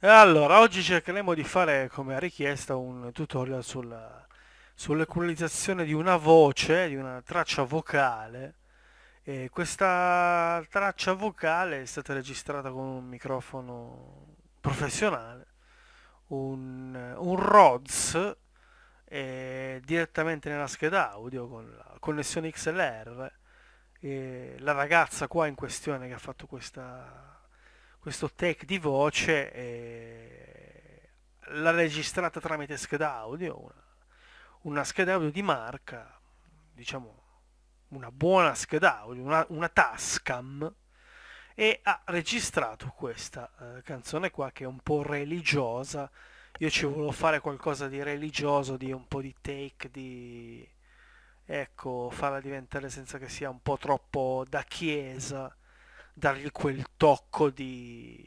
Allora, oggi cercheremo di fare, come richiesta, un tutorial sulla- sull'equalizzazione di una voce, di una traccia vocale. E questa traccia vocale è stata registrata con un microfono professionale, un, un Rhodes, direttamente nella scheda audio con la connessione XLR. E la ragazza qua in questione che ha fatto questa questo take di voce e l'ha registrata tramite scheda audio, una, una scheda audio di marca, diciamo una buona scheda audio, una, una Tascam, e ha registrato questa eh, canzone qua che è un po' religiosa. Io ci volevo fare qualcosa di religioso, di un po' di take, di ecco, farla diventare senza che sia un po' troppo da chiesa dargli quel tocco di...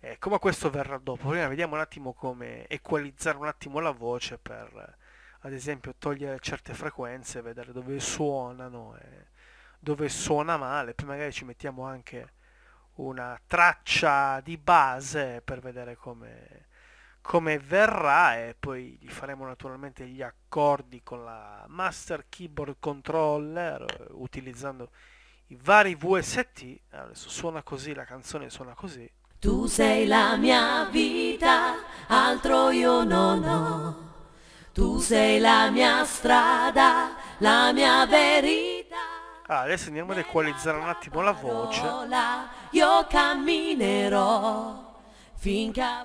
Ecco, ma questo verrà dopo. Prima vediamo un attimo come equalizzare un attimo la voce per, ad esempio, togliere certe frequenze, vedere dove suonano e dove suona male. Poi magari ci mettiamo anche una traccia di base per vedere come, come verrà e poi gli faremo naturalmente gli accordi con la Master Keyboard Controller utilizzando i vari VST, adesso suona così, la canzone suona così. Tu sei la mia vita, altro io non ho. Tu sei la mia strada, la mia verità. Ah, adesso andiamo ad equalizzare un attimo la voce. Io camminerò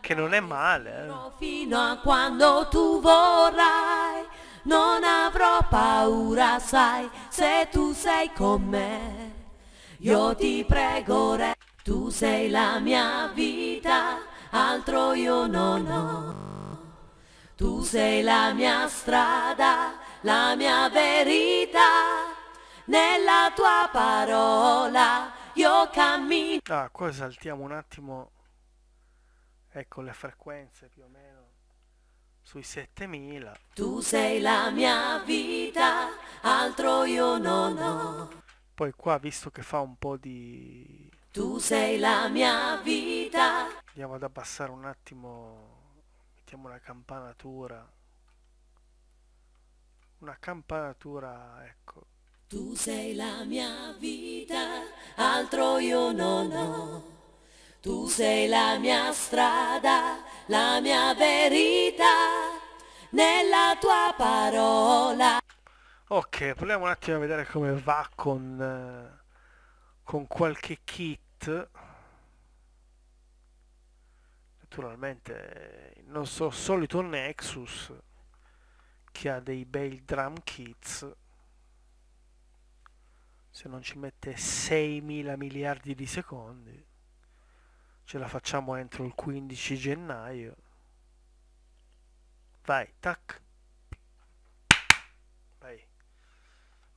che non è male. Eh. Fino a quando tu vorrai, non avrò paura, sai, se tu sei con me. Io ti prego, re, tu sei la mia vita, altro io non ho. Tu sei la mia strada, la mia verità, nella tua parola io cammino. Ah, qua saltiamo un attimo, ecco le frequenze più o meno sui 7000. Tu sei la mia vita, altro io non ho. Poi qua, visto che fa un po' di... Tu sei la mia vita. Andiamo ad abbassare un attimo, mettiamo una campanatura. Una campanatura, ecco. Tu sei la mia vita, altro io non ho. Tu sei la mia strada, la mia verità, nella tua parola. Ok, proviamo un attimo a vedere come va con, eh, con qualche kit. Naturalmente il nostro solito Nexus che ha dei bei drum kits. Se non ci mette 6.000 miliardi di secondi, ce la facciamo entro il 15 gennaio. Vai, tac.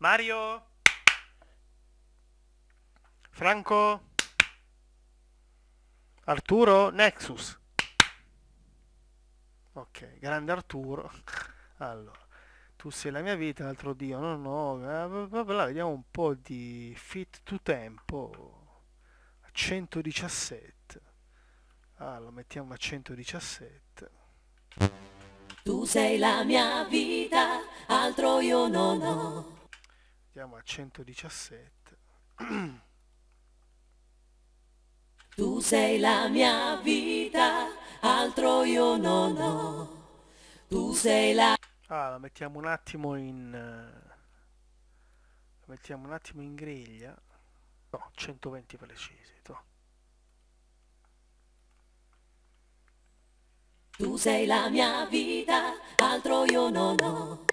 Mario? Franco? Arturo? Nexus. Ok, grande Arturo. Allora, tu sei la mia vita, l'altro Dio, no, no, bla bla, vediamo un po' di fit to tempo a 117. Ah, lo mettiamo a 117. Tu sei la mia vita, altro io non ho. Andiamo a 117. Tu sei la mia vita, altro io non ho. Tu sei la... Ah, la mettiamo un attimo in... La mettiamo un attimo in griglia. No, 120 precisi. To. Tu sei la mia vita, altro io non ho.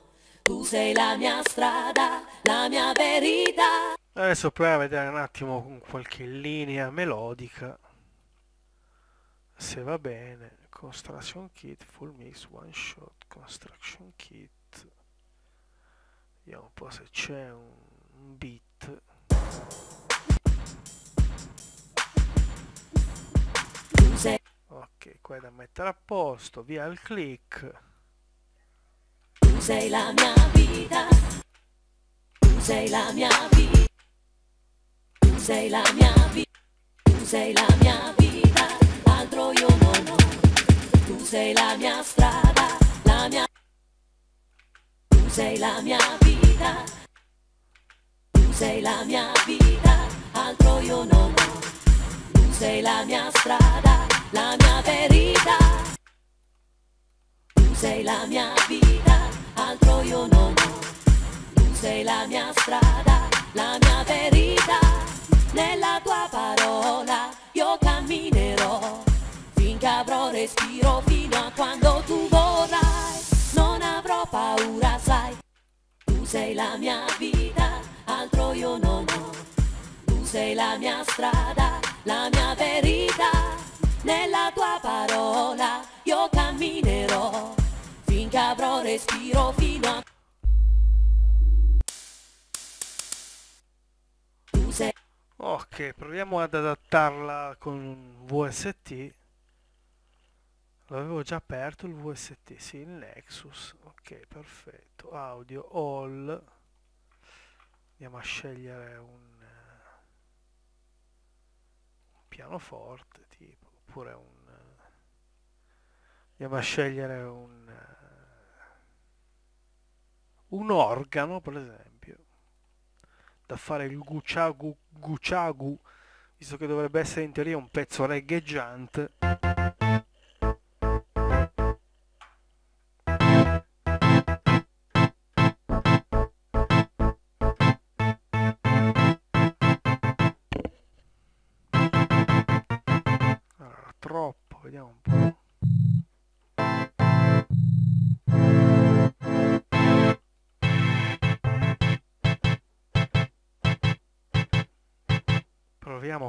Tu sei la mia strada, la mia verità. Adesso proviamo a vedere un attimo con qualche linea melodica. Se va bene. Construction kit, full mix, one shot, construction kit. Vediamo un po' se c'è un, un beat. Ok, qua è da mettere a posto, via il click. Tu sei la mia vita. Tu sei la mia vita. Tu sei la mia vita. Tu sei la mia vita. Altro io non ho. sei la mia strada, la mia... Tu sei la mia vita, tu sei la mia vita, altro io non ho. Tu sei la mia strada, la mia verità. Tu sei la mia vita, sei la mia strada, la mia verità. Nella tua parola io camminerò finché avrò respiro fino a quando tu vorrai. Non avrò paura, sai. Tu sei la mia vita, altro io non ho. Tu sei la mia strada, la mia verità. Nella tua parola io camminerò finché avrò respiro fino a Ok, proviamo ad adattarla con un VST. L'avevo già aperto il VST, sì, il Nexus. Ok, perfetto. Audio all. Andiamo a scegliere un, un pianoforte, tipo, oppure un... Andiamo a scegliere un, un organo, per esempio, da fare il guciagu, guciagu, visto che dovrebbe essere in teoria un pezzo regheggiante.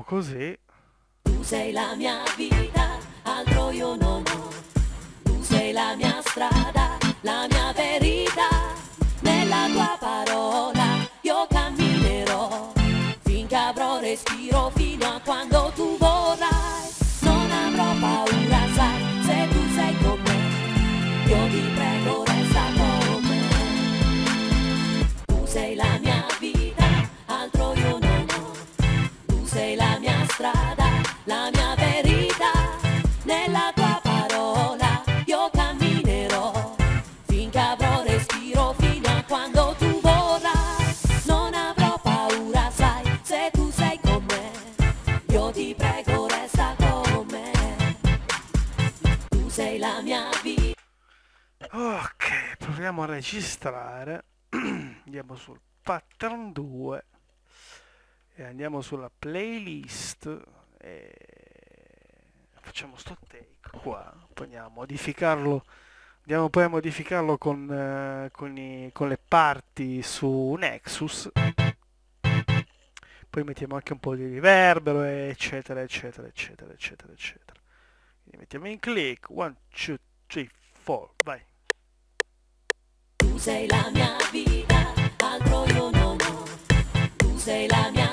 Così. Tu sei la mia vita, altro io non ho. Tu sei la mia strada, la mia verità. Nella tua parola io camminerò finché avrò respiro fino a quando tu vorrai. Non avrò paura, la mia verità. Nella tua parola io camminerò finché avrò respiro fino a quando tu vorrai. Non avrò paura, sai, se tu sei con me. Io ti prego, resta con me. Tu sei la mia vita. Ok, proviamo a registrare. Andiamo sul pattern 2 e andiamo sulla playlist e facciamo sto take qua. Poi andiamo a modificarlo. Andiamo poi a modificarlo con, eh, con i- con le parti su Nexus. Poi mettiamo anche un po' di riverbero, eccetera, eccetera, eccetera, eccetera, eccetera. Quindi mettiamo in click. 1, 2, 3, 4, vai. Tu sei la mia vita, altro io non ho. Tu sei la mia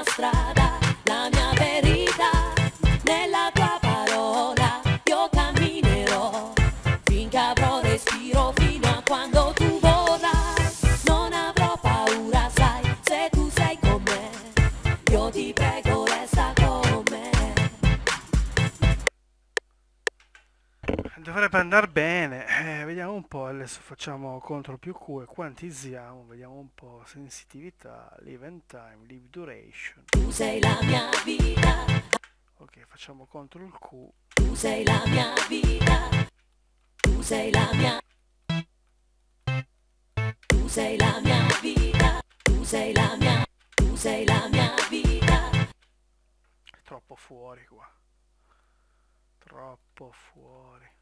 Dovrebbe andare bene, eh, vediamo un po', adesso facciamo CTRL più Q e quantizziamo, vediamo un po', sensitività, live and time, live duration, Tu sei la mia vita, ok facciamo CTRL Q, tu sei la mia vita. Tu sei la mia Tu sei la mia vita, tu sei la mia, tu sei la mia vita. è troppo fuori qua, troppo fuori,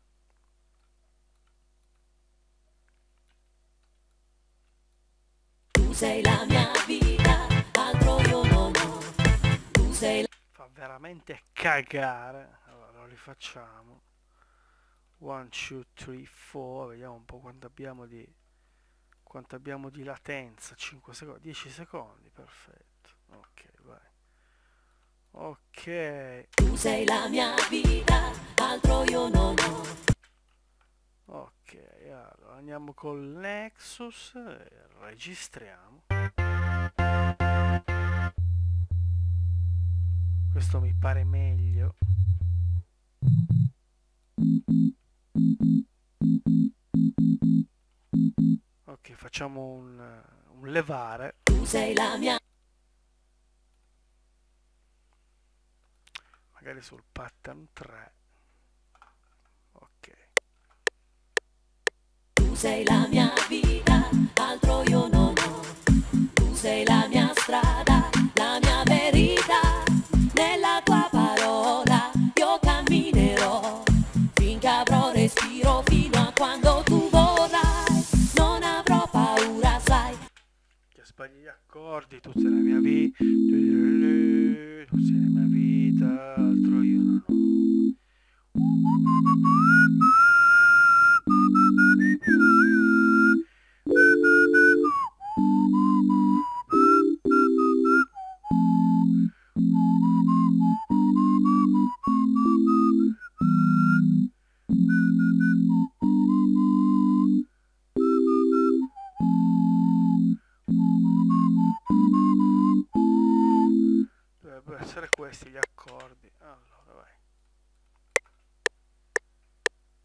Tu sei la mia vita, altro io non ho. Tu sei la fa veramente cagare, allora lo rifacciamo, 1, 2, 3, 4, vediamo un po' quanto abbiamo di, quanto abbiamo di latenza, 5 secondi, 10 secondi, perfetto, ok vai. Ok, tu sei la mia vita, altro io non ho ok allora andiamo col nexus registriamo. Questo mi pare meglio. Ok facciamo un, un levare. Tu sei la mia magari sul pattern 3 Tu sei la mia vita, altro io non ho. Tu sei la mia strada, la mia verità. Nella tua parola io camminerò. Finché avrò respiro fino a quando tu vorrai. Non avrò paura, sai. che sbagli gli accordi tu sei la mia vita tu sei la mia vita altro io non ho questi gli accordi allora vai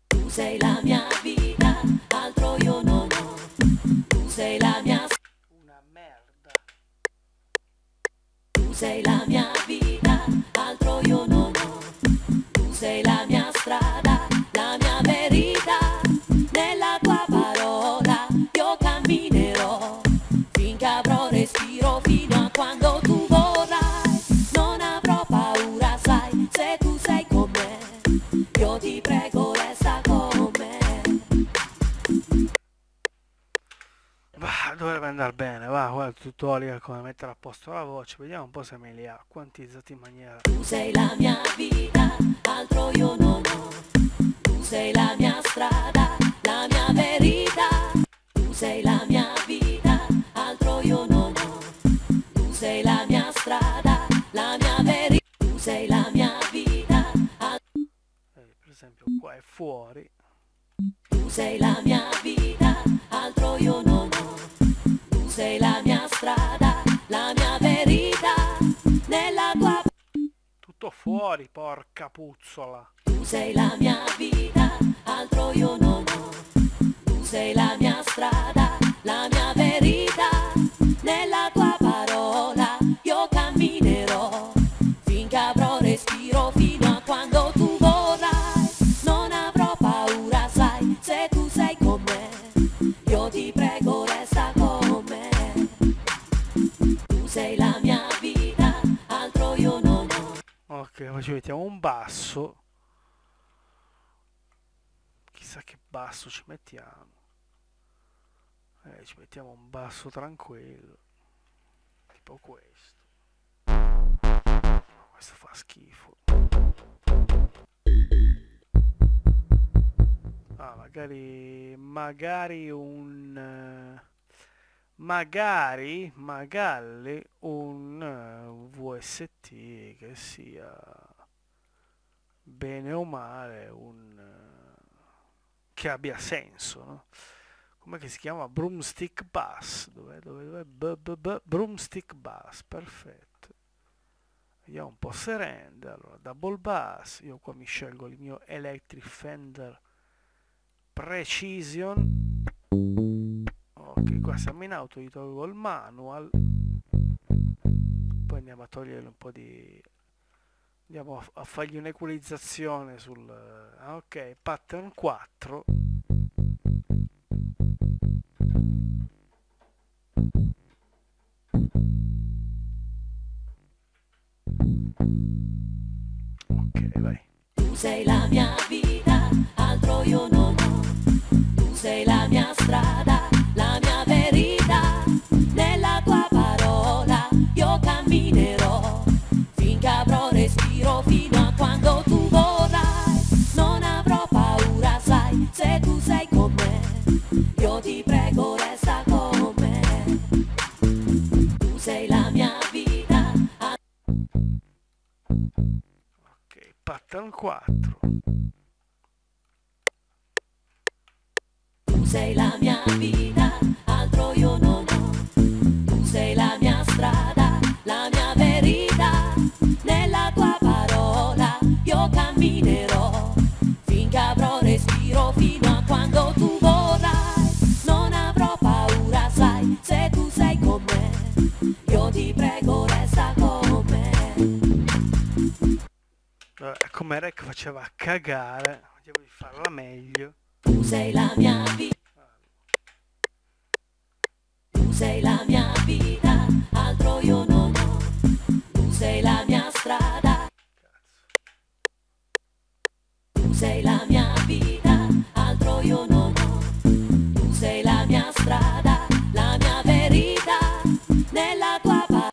Tu sei la mia vita, altro io non ho. Tu sei la mia una merda Tu sei la mia vita, altro io non ho. Tu sei la mia strada, la mia verità. Nella tua parola io camminerò. Finché avrò respiro fino a quando tu dovrebbe andare bene, va, guarda il tutorial come mettere a posto la voce, vediamo un po' se me li ha quantizzati in maniera... Tu sei la mia vita, altro io non ho. Tu sei la mia strada, la mia verità. Tu sei la mia vita, altro io non ho. Tu sei la mia strada, la mia verità. Tu sei la mia vita, eh, per esempio qua è fuori, tu sei la mia vita, fuori, porca puzzola. Tu sei la mia vita, altro io non ho. Tu sei la mia strada, la mia verità. Nella tua parola io camminerò. Ci mettiamo un basso. Chissà che basso ci mettiamo. Eh, ci mettiamo un basso tranquillo. Tipo questo. Questo fa schifo. Ah, magari... Magari un... Magari, magari un eh, VST che sia bene o male un eh, che abbia senso, no? Come si chiama? Broomstick Bass. Dov'è? Dov'è? Dov'è? B- b- b- broomstick Bass, perfetto. Vediamo un po' se rende. Allora, double bass. Io qua mi scelgo il mio Electric Fender Precision. Ok, qua siamo in auto, gli tolgo il manual. Poi andiamo a togliere un po' di... Andiamo a, a fargli un'equalizzazione sul... ah, ok, pattern 4. Ok, vai. Tu sei la mia 4. Tu sei la mia vita, altro io non ho. Tu sei la mia strada, la mia verità. Nella tua parola io camminerò finché avrò respiro fino a quando tu vorrai. Non avrò paura, sai, se tu sei con me. Io ti prego. Rec faceva cagare. Vediamo di farla meglio. Tu sei la mia vita. Tu sei la mia vita, altro io non ho. Tu sei la mia strada. Tu sei la mia vita, altro io non ho. Tu sei la mia strada, la mia verità. Nella tua parola.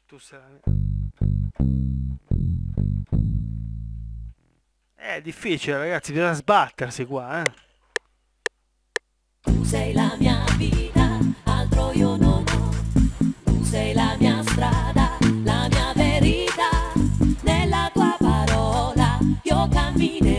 È difficile ragazzi, bisogna sbattersi qua, eh. Tu sei la mia vita, altro io non ho. Tu sei la mia strada, la mia verità. Nella tua parola io camminerò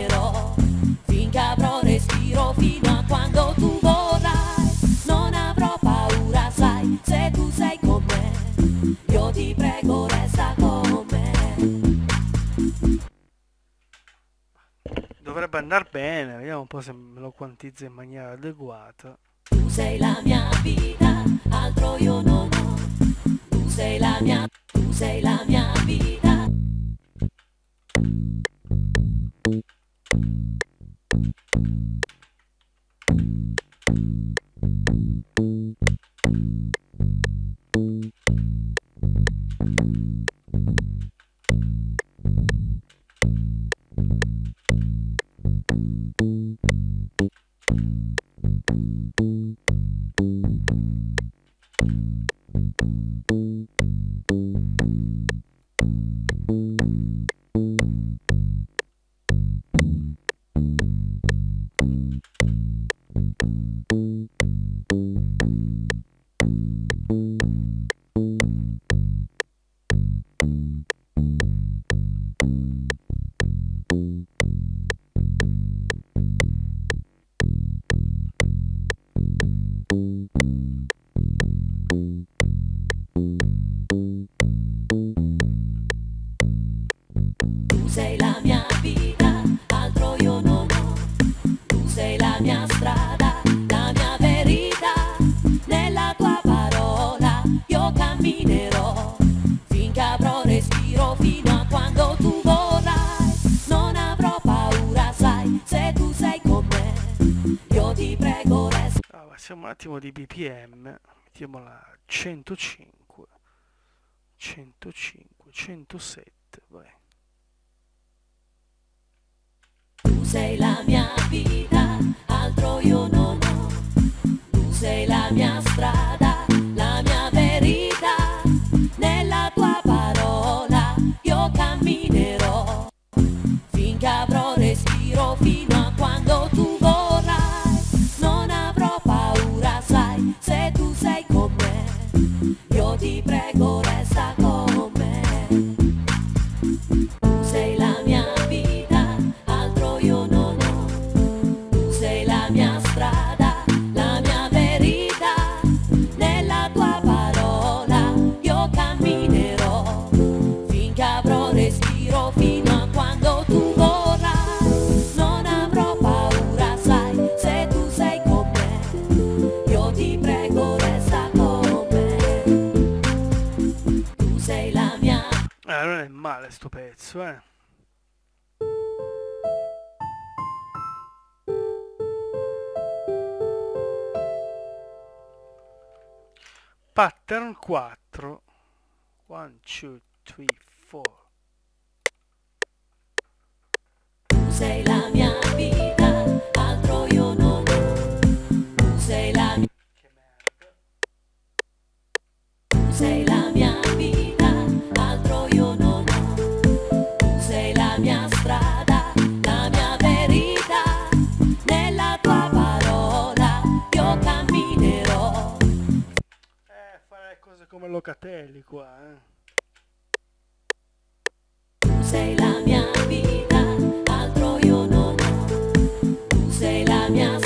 Dovrebbe andare bene, vediamo un po' se me lo quantizza in maniera adeguata. Tu sei la mia vita, altro io non ho. Tu sei la mia, tu sei la mia vita. 105, 105, 107, vai. Tu sei la mia vita, altro io non ho. Tu sei la mia strada, la mia verità. Nella tua parola io camminerò finché avrò Pattern 4. 1, 2, 3, 4. Tu sei la mia vita, Locatelli qua, eh. Sei la mia vita, altro io non ho. Tu sei la mia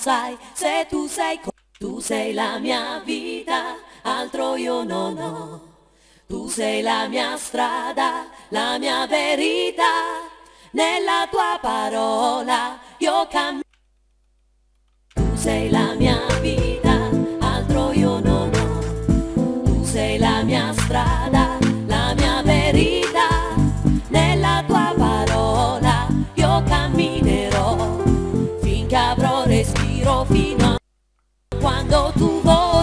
sai, se tu sei con Tu sei la mia vita, altro io non ho. Tu sei la mia strada, la mia verità. Nella tua parola io cammino. Tu sei la mia vita, altro io non ho. Tu sei la mia strada, quando tu vorrai.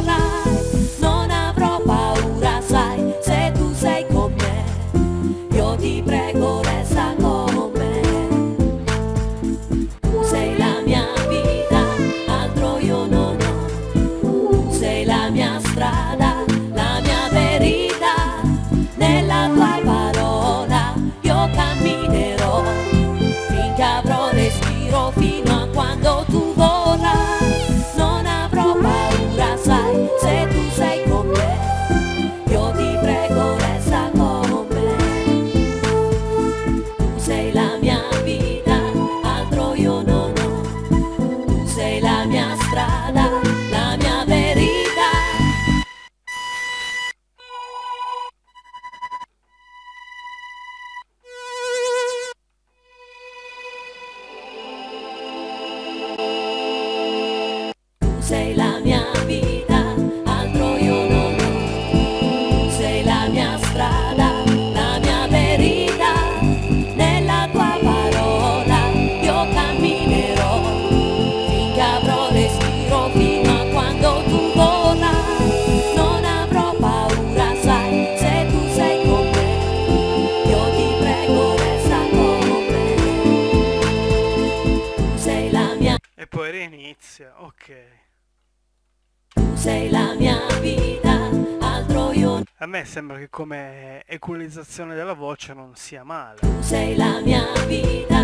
Come equalizzazione della voce non sia male. Tu sei la mia vita,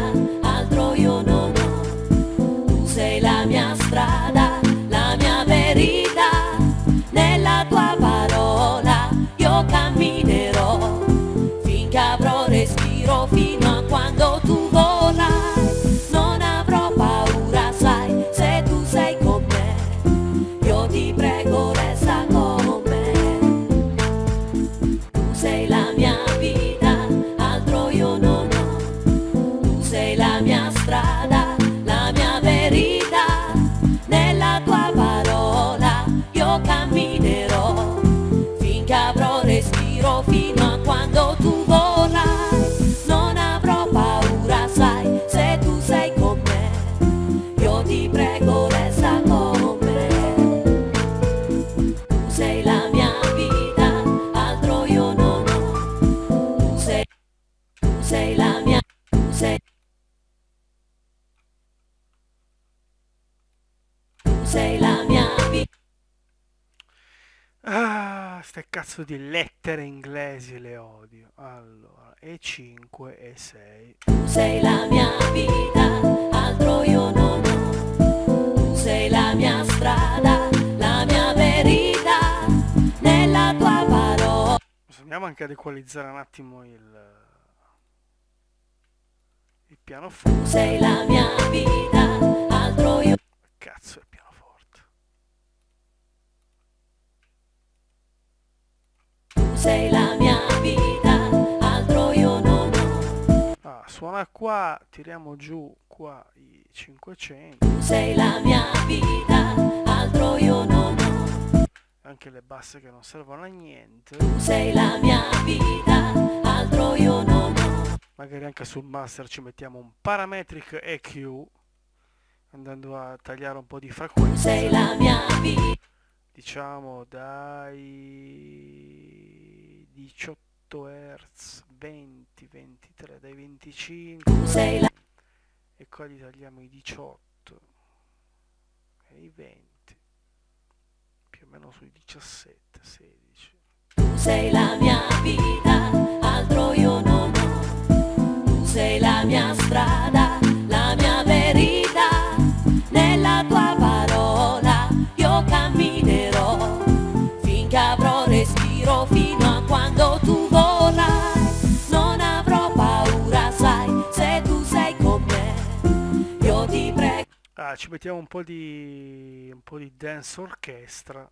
Ah, ste cazzo di lettere inglesi le odio. Allora, e 5 e 6. Tu sei la mia vita, altro io non ho. Tu sei la mia strada, la mia verità. Nella tua parola. Andiamo anche ad equalizzare un attimo il, il pianoforte. Tu sei la mia vita, altro io. Cazzo il sei la mia vita, altro io non ho. Ah, suona qua, tiriamo giù qua i 500. Tu sei la mia vita, altro io non ho. Anche le basse che non servono a niente. Tu sei la mia vita, altro io non ho. Magari anche sul master ci mettiamo un parametric EQ andando a tagliare un po' di frequenza. Sei la mia vita. Diciamo dai 18 Hz, 20, 23, dai 25 e qua gli tagliamo i 18 e i 20, più o meno sui 17, 16. Tu sei la mia vita, altro io non ho, tu sei la mia strada. ci mettiamo un po' di, un po' di dance orchestra.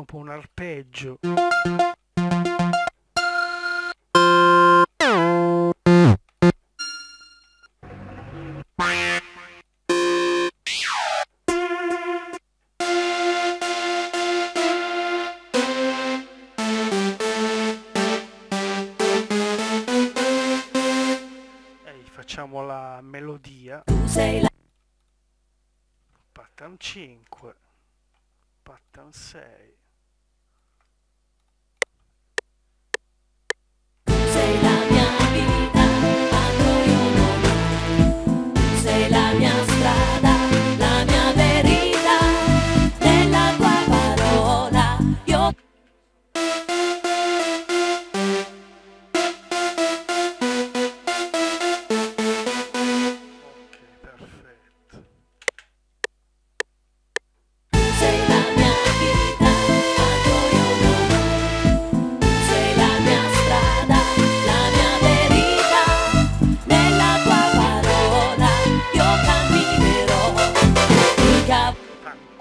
un po' un arpeggio. facciamo la melodia pattern 5 pattern 6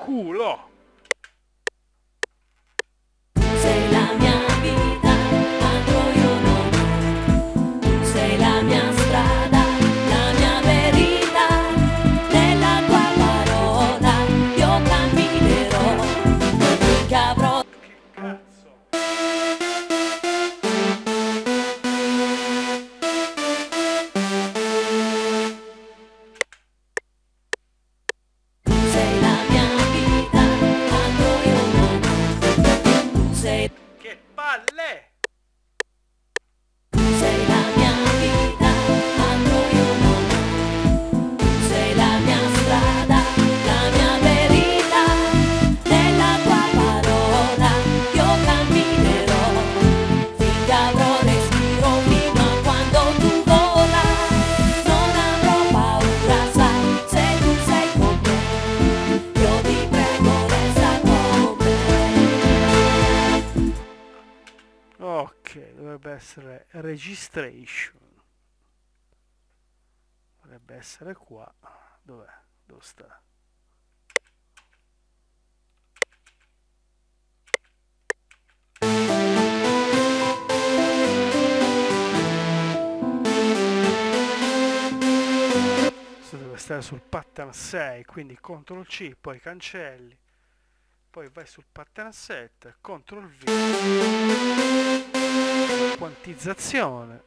够了。essere qua. Dov'è? Dove sta? Questo deve stare sul pattern 6, quindi CTRL C, poi cancelli, poi vai sul pattern 7, CTRL V, quantizzazione.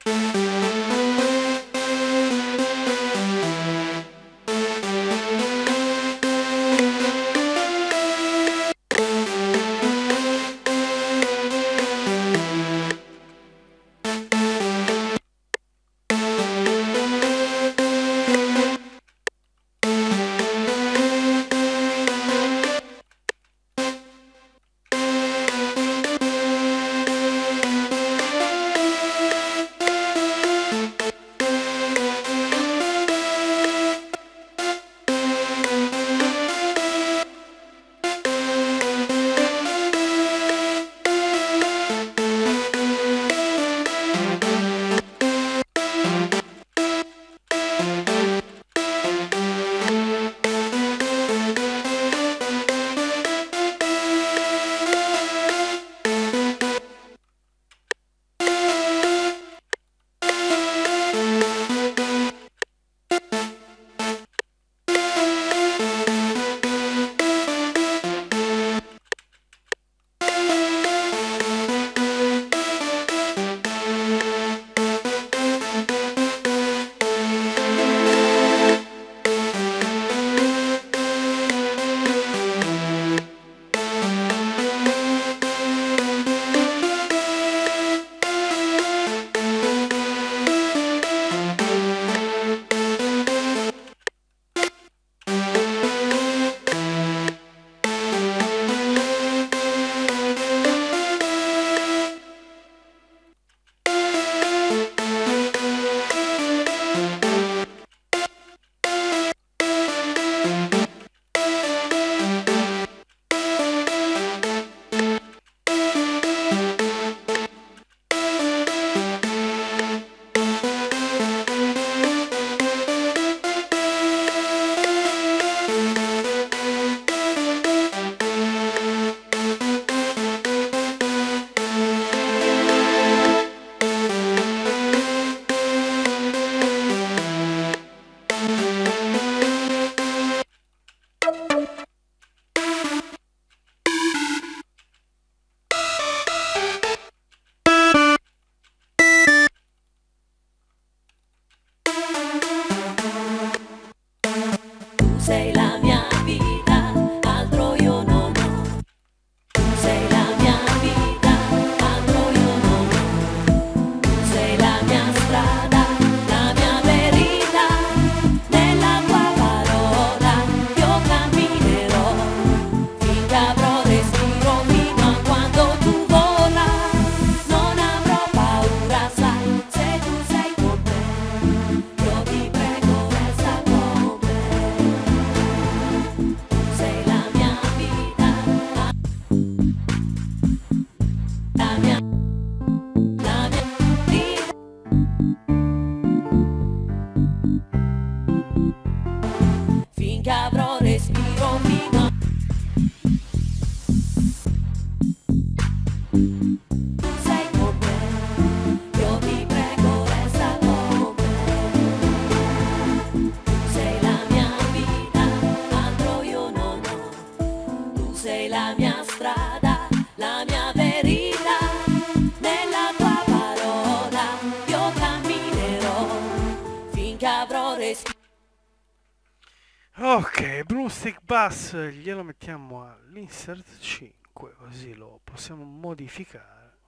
All'insert 5, così lo possiamo modificare.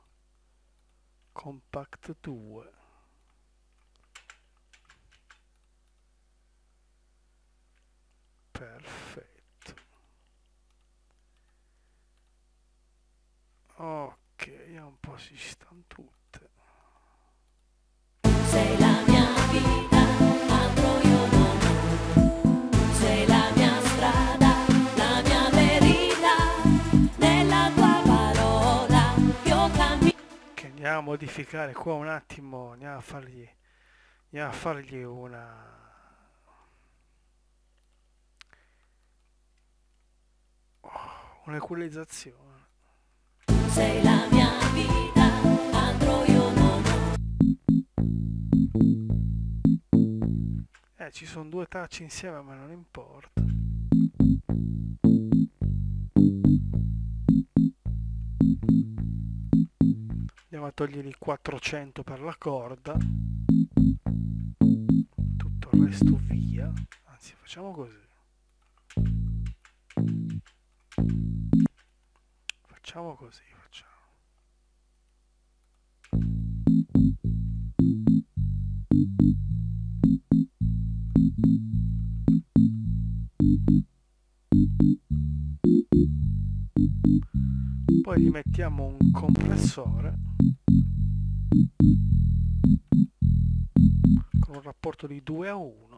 Compact 2. Perfetto. Ok, vediamo un po' se ci stanno tutte. Sei la mia vita, andiamo a modificare qua un attimo, andiamo a fargli, andiamo a fargli una... un'equalizzazione. Sei la mia vita, altro io non. Eh, ci sono due tracce insieme, ma non importa. Andiamo a togliere i 400 per la corda. Tutto il resto via. Anzi, facciamo così. Facciamo così, Poi gli mettiamo un compressore con un rapporto di 2 a 1.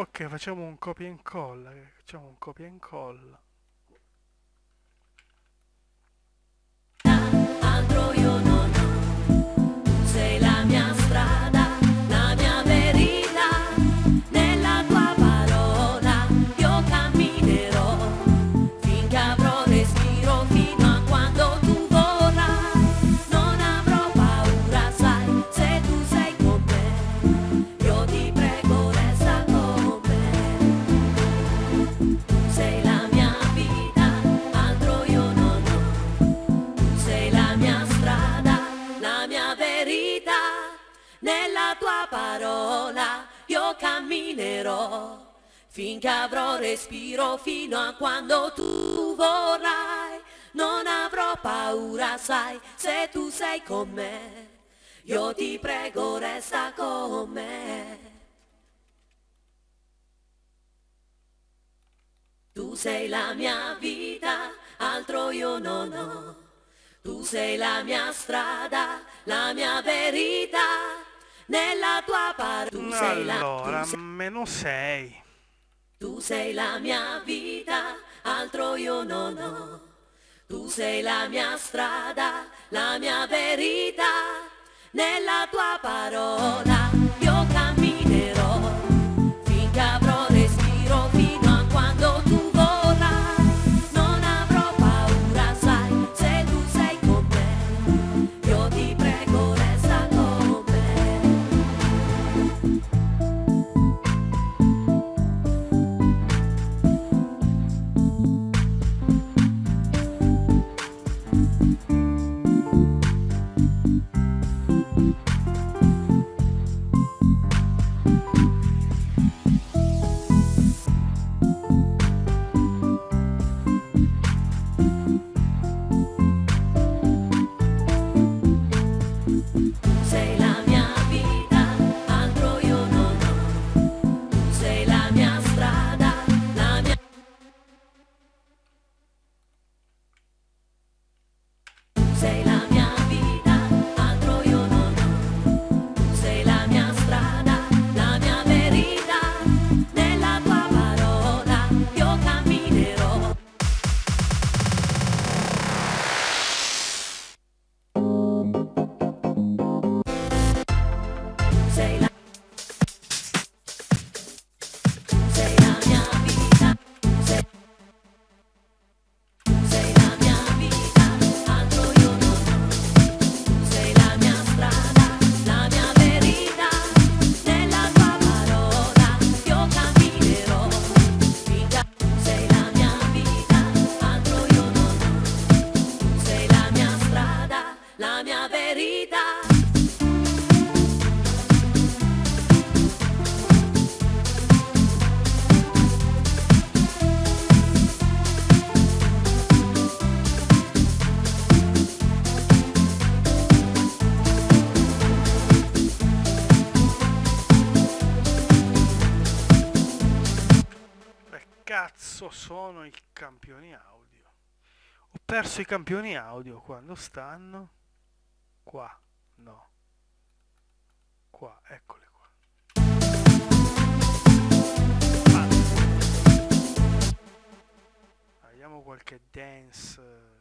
Ok, facciamo un copia e incolla. Facciamo un copia e incolla. Altro io non sei la mia sai, se tu sei con me. Io ti prego, resta con me. Tu sei la mia vita, altro io non ho. Tu sei la mia strada, la mia verità. Nella tua parola tu sei la Allora, sei, meno 6. tu sei la mia vita, altro io non ho. Tu sei la mia strada, la mia verità. Nella tua parola sono i campioni audio? Ho perso i campioni audio quando stanno? Qua, no. Qua, eccoli qua. Ah. Vediamo qualche dance.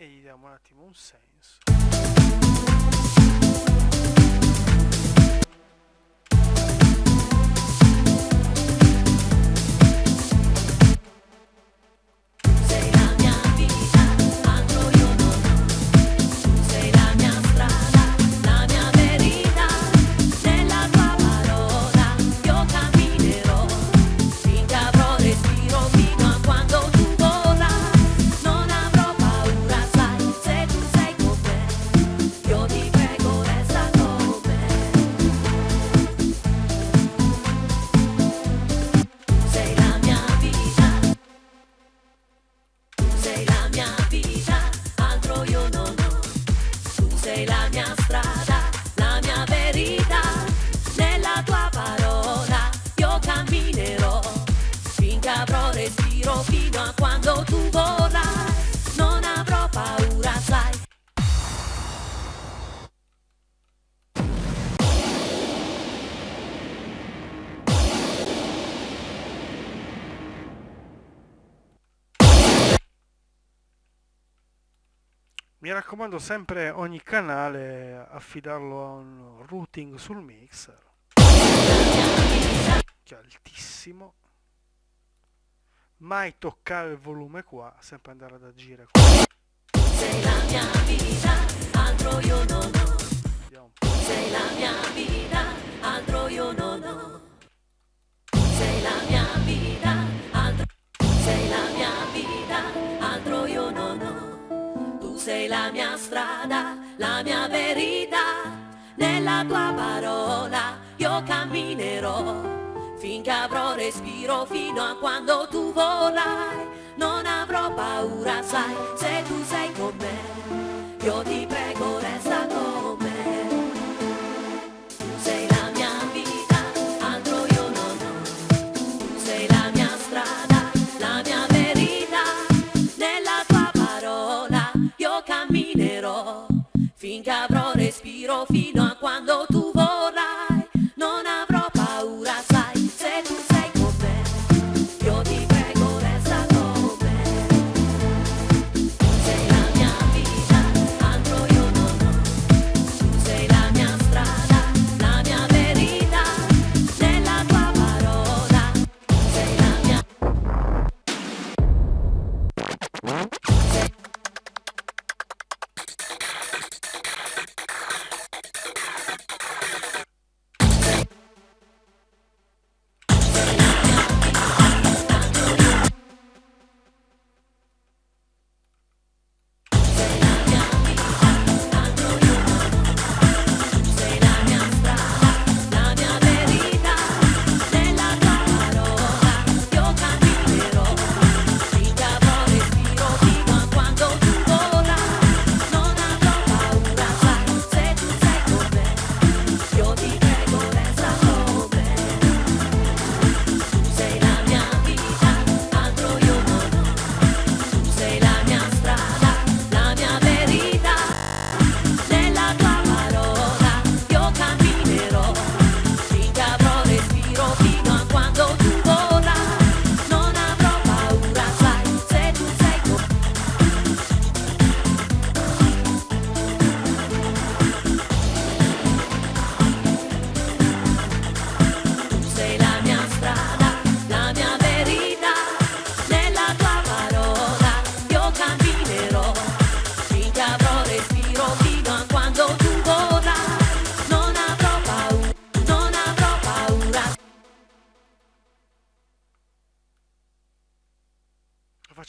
E gli diamo un attimo un senso. Raccomando sempre ogni canale affidarlo a un routing sul mixer. Che è altissimo. Mai toccare il volume qua, sempre andare ad agire qua. Sei la mia vita, altro io non ho. Sei la mia vita, altro io non ho. Sei la mia strada, la mia verità. Nella tua parola io camminerò. Finché avrò respiro fino a quando tu vorrai. Non avrò paura, sai, se tu sei con me. Io ti Finché avrò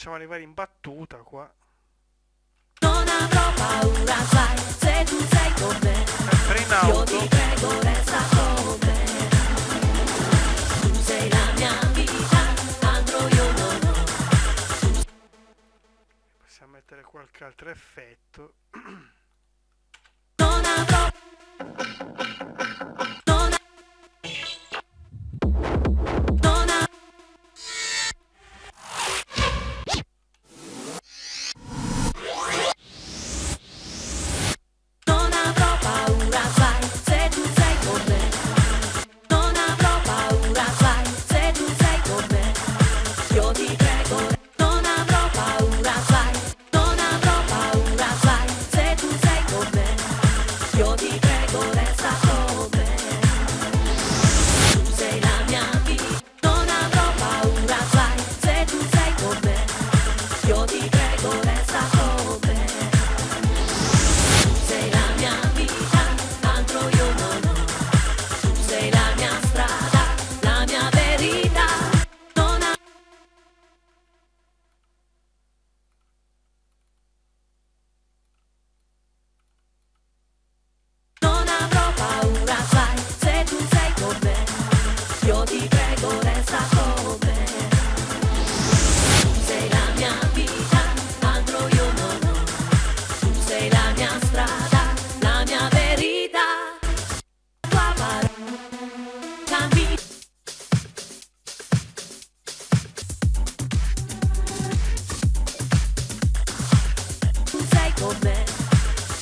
facciamo arrivare in battuta qua. Non avrò paura, sai, se tu sei con me. Sempre. Io ti prego, resta con me. Tu sei la mia vita, altro io non ho. Possiamo mettere qualche altro effetto. Non avrò...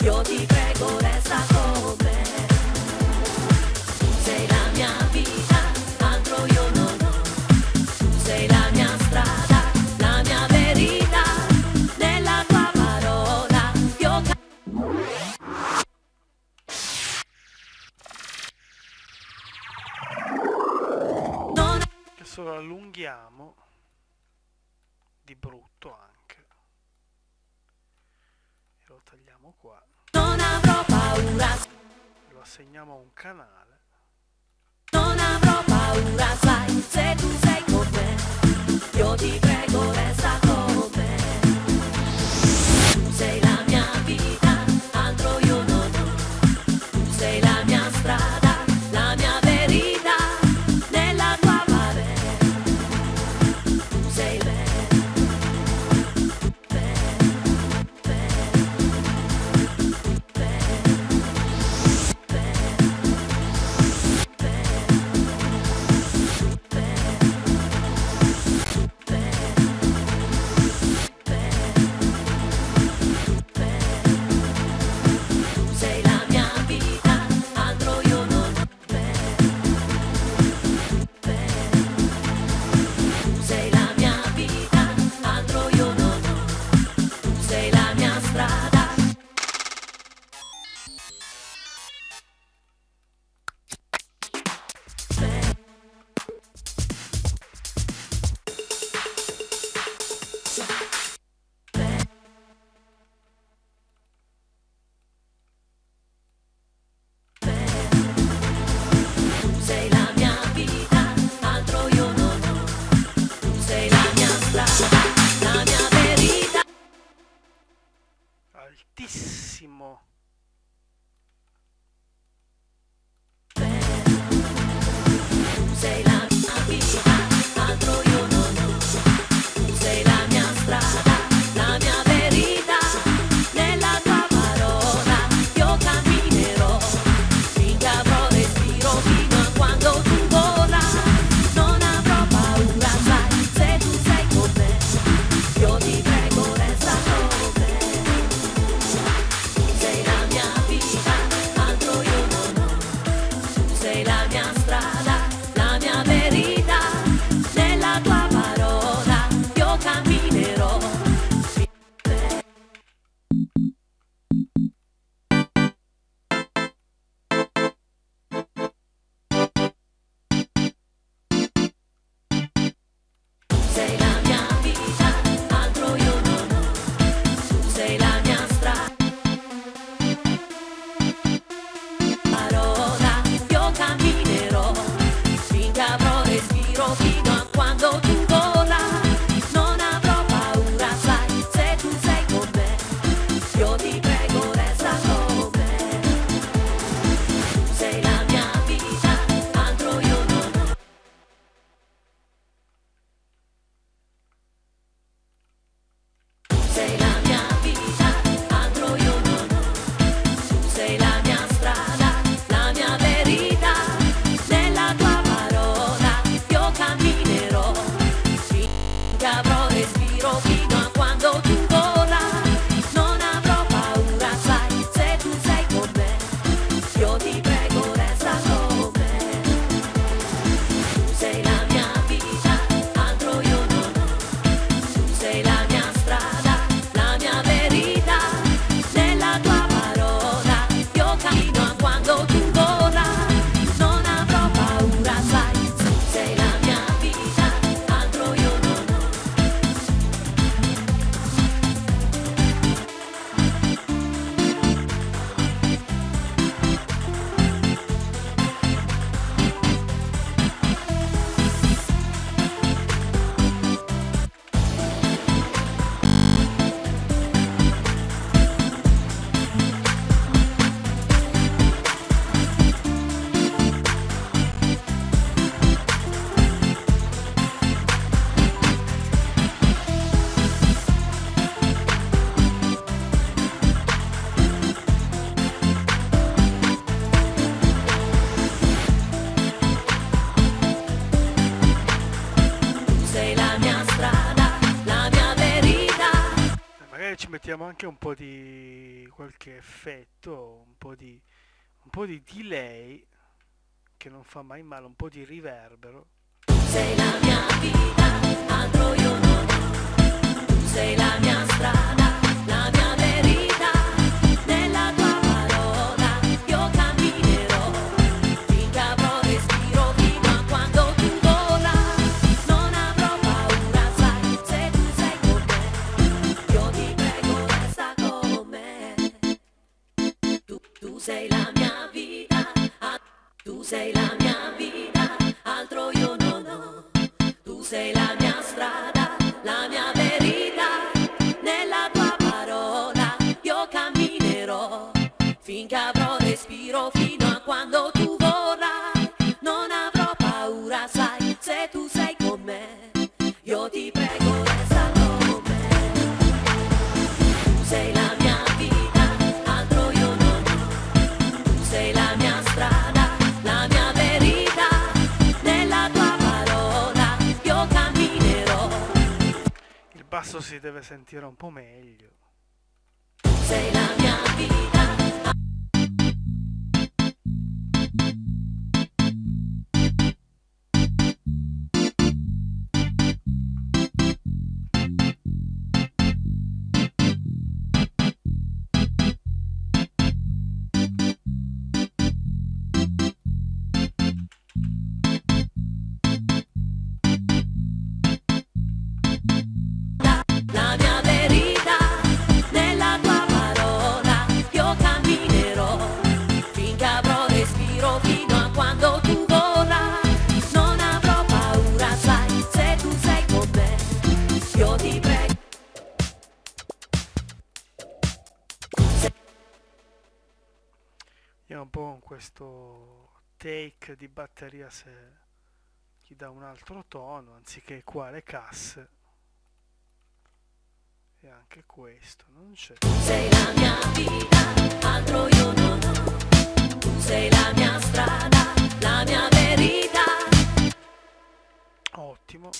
Io ti prego resta con Tu sei la mia vita, altro io non ho. Tu sei la mia strada, la mia verità Nella tua parola io ca- Non Adesso allunghiamo. qua. Non avrò paura. Lo assegniamo a un canale. Non avrò paura, sai, se tu sei con me. Io ti prego, resta con me. altissimo. Sei anche un po' di qualche effetto, un po' di, un po' di delay, che non fa mai male, un po' di riverbero. Sei la mia vita, sei la mia vita, ah, tu sei la mia vita, altro io non ho. Tu sei la mia Basso si deve sentire un po' meglio. Sei la mia vita. Questo take di batteria se gli dà un altro tono, anziché qua le casse. E anche questo, non c'è. Tu sei la mia vita, altro io non ho. Tu sei la mia strada, la mia verità. Ottimo.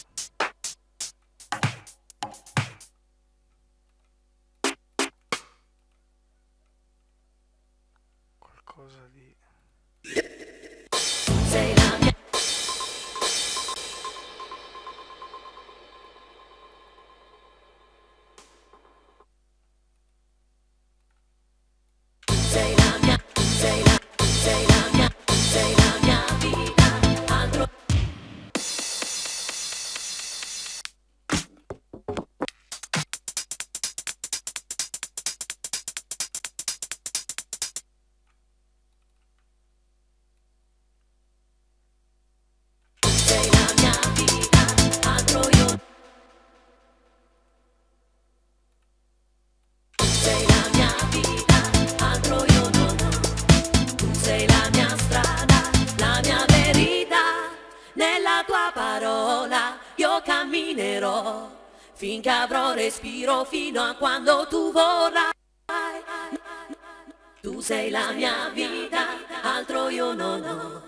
Finché avrò respiro fino a quando tu vorrai. Tu sei la mia vita, altro io non ho.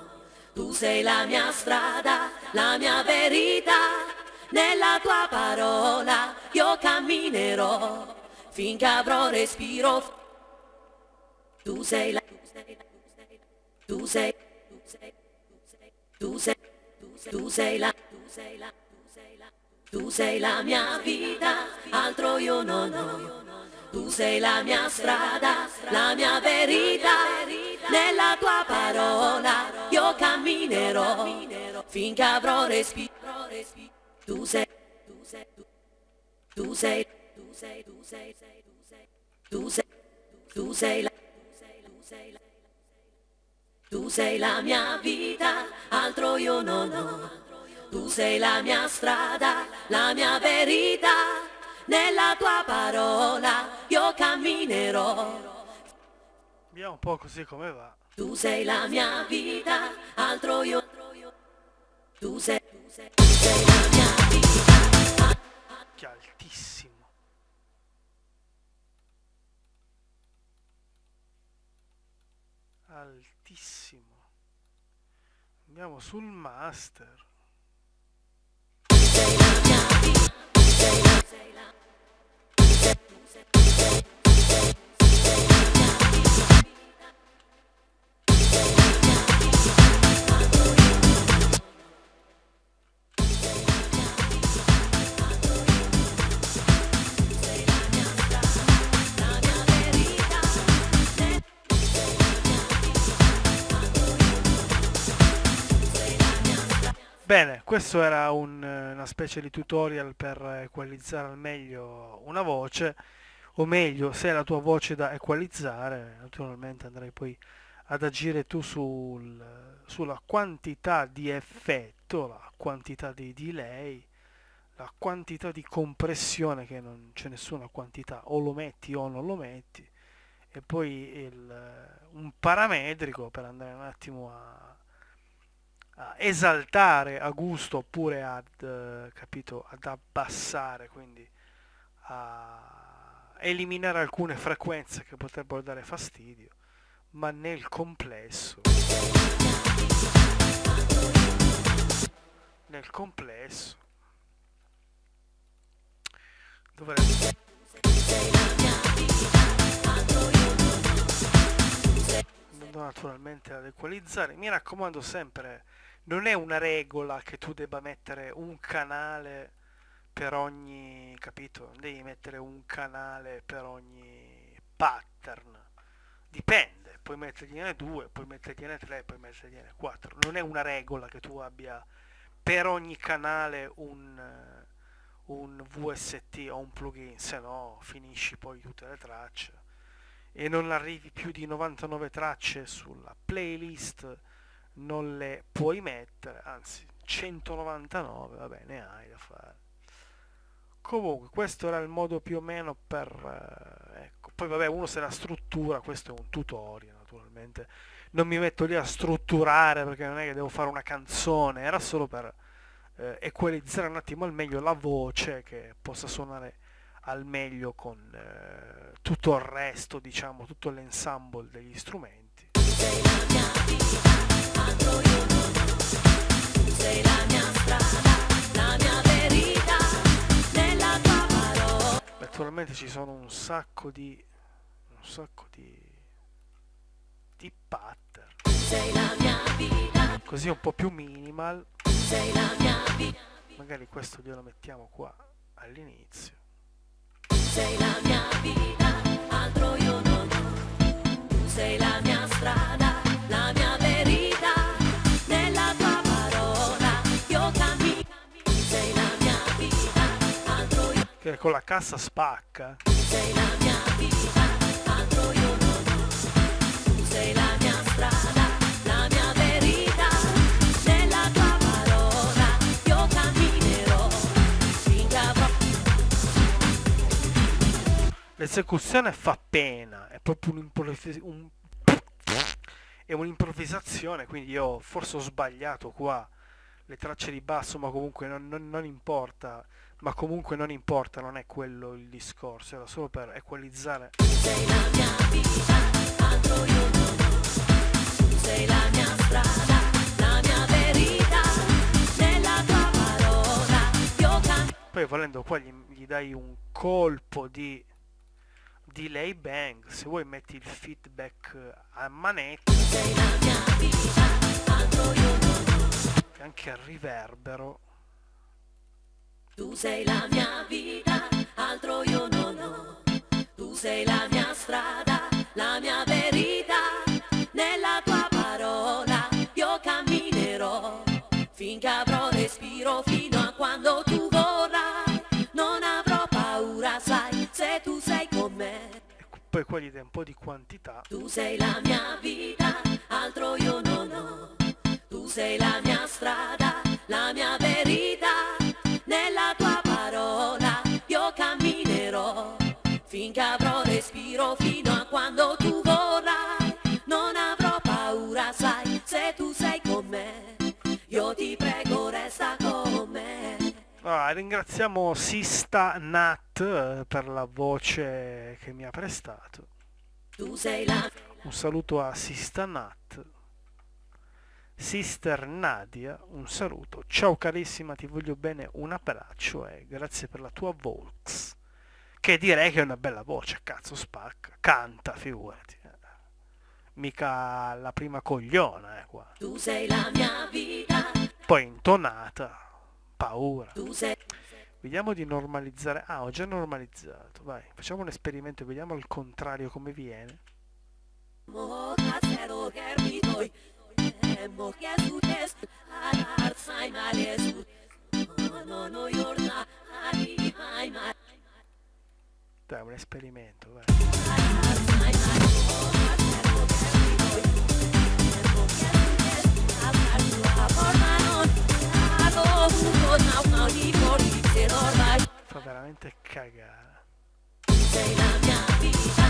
Tu sei la mia strada, la mia verità. Nella tua parola io camminerò finché avrò respiro. Tu sei la tu sei tu sei tu sei la tu sei la tu sei la mia vita, altro io non ho. Tu sei la mia strada, la mia verità, nella tua parola io camminerò finché avrò respiro. Tu sei, tu sei, tu sei, tu sei, tu sei, tu sei, tu sei la, tu sei la mia vita, altro io non ho. Tu sei la mia strada, la mia verità, nella tua parola io camminerò. Vediamo un po' così come va. Tu sei la mia vita, altro io. Tu sei, tu sei, tu sei la mia vita. Che altissimo. Altissimo. Andiamo sul master. Bene, questo era un, una specie di tutorial per equalizzare al meglio una voce, o meglio, se è la tua voce da equalizzare, naturalmente andrai poi ad agire tu sul, sulla quantità di effetto, la quantità di delay, la quantità di compressione, che non c'è nessuna quantità, o lo metti o non lo metti, e poi il, un parametrico per andare un attimo a esaltare a gusto oppure ad, eh, capito, ad abbassare, quindi a eliminare alcune frequenze che potrebbero dare fastidio, ma nel complesso, nel complesso, dovrebbe... naturalmente ad equalizzare. Mi raccomando sempre non è una regola che tu debba mettere un canale per ogni, capito? Non devi mettere un canale per ogni pattern. Dipende, puoi mettergliene due, puoi mettergliene tre, puoi mettergliene quattro. Non è una regola che tu abbia per ogni canale un, un VST o un plugin, se no finisci poi tutte le tracce e non arrivi più di 99 tracce sulla playlist non le puoi mettere, anzi 199, vabbè ne hai da fare. Comunque questo era il modo più o meno per... Eh, ecco. Poi vabbè uno se la struttura, questo è un tutorial naturalmente, non mi metto lì a strutturare perché non è che devo fare una canzone, era solo per eh, equalizzare un attimo al meglio la voce che possa suonare al meglio con eh, tutto il resto, diciamo, tutto l'ensemble degli strumenti. Naturalmente ci sono un sacco di un sacco di di pattern. Così un po' più minimal. Magari questo glielo mettiamo qua all'inizio. Sei la mia vita, altro io non ho. Tu sei la mia strada, Che con la cassa spacca. Sei la mia vita, altro io non ho. Sei la mia strada. L'esecuzione fa pena, è proprio un, è un'improvvisazione, quindi io forse ho sbagliato qua le tracce di basso, ma comunque non, non, non, importa, ma comunque non importa, non è quello il discorso, era solo per equalizzare. Sei la mia vita, altro io non sei la mia strada, la mia verità, nella tua parola, io Poi poi volendo qua gli, gli dai un colpo di delay bang se vuoi metti il feedback a manetta e anche al riverbero tu sei la mia vita altro io non ho. Tu sei la mia strada la mia verità. Nella tua parola io camminerò. Finché avrò respiro fino a quando tu vorrai. Non avrò paura sai se tu sei con me. E poi qua gli dai un po' di quantità. Tu sei la mia vita altro io non ho. Tu sei la mia strada la mia verità nella tua parola io camminerò finché avrò respiro fino a quando tu vorrai. Non avrò paura sai se tu sei con me io ti prego resta con me. Allora, ringraziamo Sista Nat eh, per la voce che mi ha prestato. Tu sei la un saluto a Sista Nat Sister Nadia, un saluto. Ciao carissima, ti voglio bene, un abbraccio e grazie per la tua Volks. Che direi che è una bella voce, cazzo spacca. Canta, figurati. Mica la prima cogliona, eh, qua. tu sei la mia vita Poi intonata, paura. tu sei Vediamo di normalizzare. Ah, ho già normalizzato. Vai, facciamo un esperimento, vediamo al contrario come viene. Mo gerbitoi Mo jesutes Alar sai malesut No no Ani mai mai Dai, un esperimento, vai. Fa veramente cagare. sei la mia vita,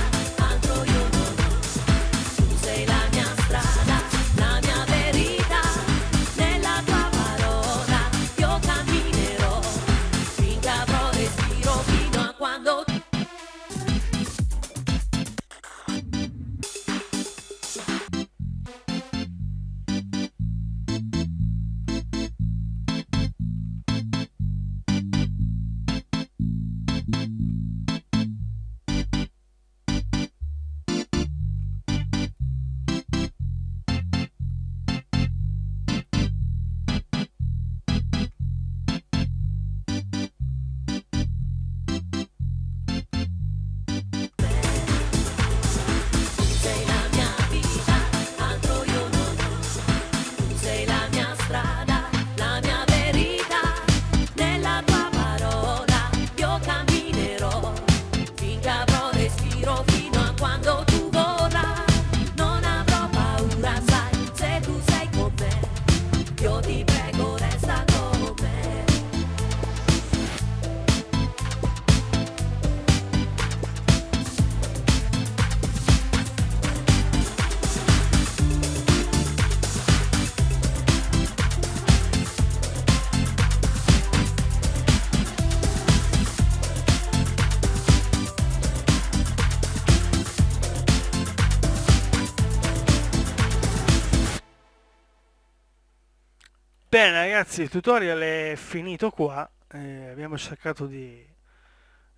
ragazzi, il tutorial è finito qua. Eh, abbiamo cercato di,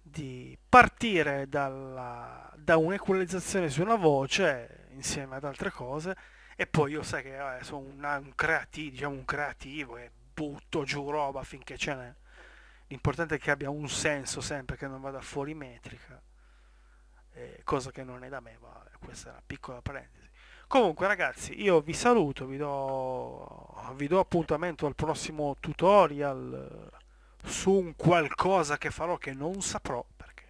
di partire dalla- da un'equalizzazione su una voce insieme ad altre cose e poi io sai che vabbè, sono un, un creativo, diciamo un creativo e butto giù roba finché ce n'è. L'importante è che abbia un senso sempre, che non vada fuori metrica, eh, cosa che non è da me, ma questa è una piccola parentesi. Comunque ragazzi, io vi saluto, vi do, vi do appuntamento al prossimo tutorial su un qualcosa che farò che non saprò perché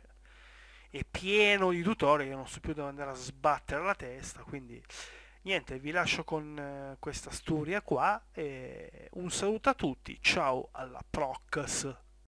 è pieno di tutorial, io non so più dove andare a sbattere la testa, quindi niente, vi lascio con eh, questa storia qua e un saluto a tutti, ciao alla Prox.